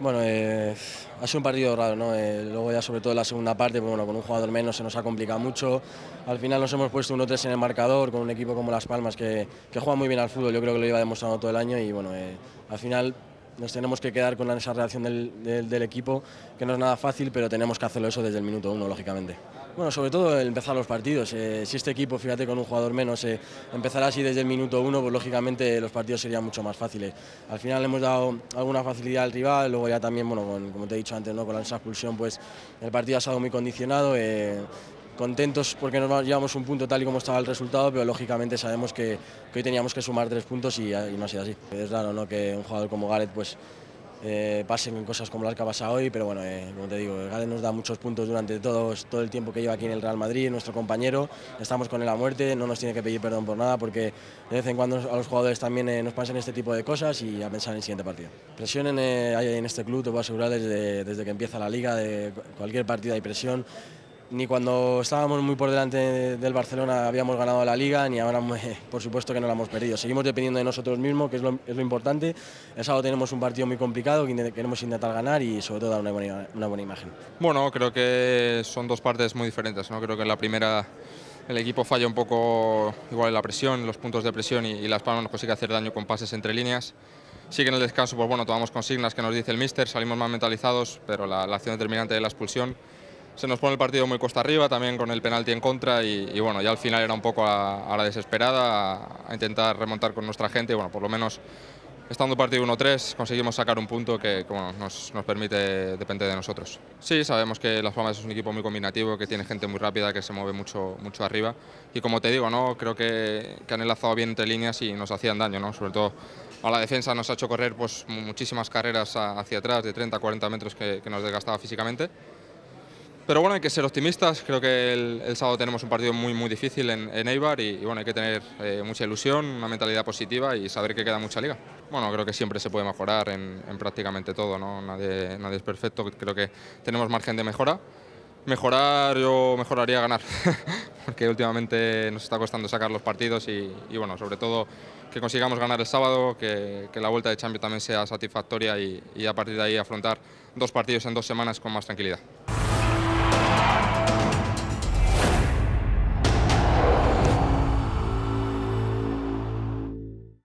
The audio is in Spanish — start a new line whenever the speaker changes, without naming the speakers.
Bueno, eh, ha sido un partido raro, ¿no? Eh, luego ya sobre todo en la segunda parte, pues, bueno, con un jugador menos se nos ha complicado mucho. Al final nos hemos puesto 1-3 en el marcador con un equipo como Las Palmas que, juega muy bien al fútbol, yo creo que lo iba demostrando todo el año y bueno, eh, al final nos tenemos que quedar con esa reacción del, del, equipo, que no es nada fácil, pero tenemos que hacerlo eso desde el minuto uno, lógicamente. Bueno, sobre todo empezar los partidos. Eh, si este equipo, fíjate, con un jugador menos, eh, empezará así desde el minuto uno, pues lógicamente los partidos serían mucho más fáciles. Al final le hemos dado alguna facilidad al rival, luego ya también, bueno, como te he dicho antes, ¿no? con la expulsión, pues el partido ha estado muy condicionado. Eh, contentos porque nos llevamos un punto tal y como estaba el resultado, pero lógicamente sabemos que, hoy teníamos que sumar tres puntos y, y, no ha sido así. Es raro ¿no? que un jugador como Gareth pues, eh, pasen cosas como las que ha pasado hoy, pero bueno, eh, como te digo, Gareth nos da muchos puntos durante todo, todo el tiempo que lleva aquí en el Real Madrid, nuestro compañero, estamos con él a muerte, no nos tiene que pedir perdón por nada porque de vez en cuando a los jugadores también eh, nos pasan este tipo de cosas y a pensar en el siguiente partido. Presión en, eh, en este club, te puedo asegurar, desde, desde que empieza la liga, de cualquier partido hay presión ni cuando estábamos muy por delante del Barcelona habíamos ganado la liga, ni ahora por supuesto que no la hemos perdido. Seguimos dependiendo de nosotros mismos, que es lo, es lo importante. El sábado tenemos un partido muy complicado que queremos intentar ganar y sobre todo dar una buena, una buena imagen.
Bueno, creo que son dos partes muy diferentes. ¿no? Creo que en la primera el equipo falla un poco igual en la presión, los puntos de presión y, y Las Palmas nos consigue hacer daño con pases entre líneas. Sí que en el descanso, pues bueno, tomamos consignas que nos dice el míster, salimos más mentalizados, pero la acción determinante de la expulsión se nos pone el partido muy costa arriba, también con el penalti en contra y, y bueno, ya al final era un poco a, a la desesperada, a, a, intentar remontar con nuestra gente y bueno, por lo menos estando partido 1-3 conseguimos sacar un punto que, que bueno, nos, nos, permite depender de nosotros. Sí, sabemos que Las Palmas es un equipo muy combinativo, que tiene gente muy rápida, que se mueve mucho, mucho arriba y como te digo, ¿no? creo que, que han enlazado bien entre líneas y nos hacían daño, ¿no? sobre todo a la defensa nos ha hecho correr pues, muchísimas carreras hacia atrás de 30-40 metros que, que nos desgastaba físicamente pero bueno, hay que ser optimistas. Creo que el, el sábado tenemos un partido muy, muy difícil en, en Eibar y, y, bueno, hay que tener eh, mucha ilusión, una mentalidad positiva y saber que queda mucha liga. Bueno, creo que siempre se puede mejorar en, en prácticamente todo, ¿no? Nadie, nadie es perfecto. Creo que tenemos margen de mejora. Mejorar, yo mejoraría ganar, porque últimamente nos está costando sacar los partidos y, y bueno, sobre todo que consigamos ganar el sábado, que, que la vuelta de Champions también sea satisfactoria y, y a partir de ahí afrontar dos partidos en dos semanas con más tranquilidad.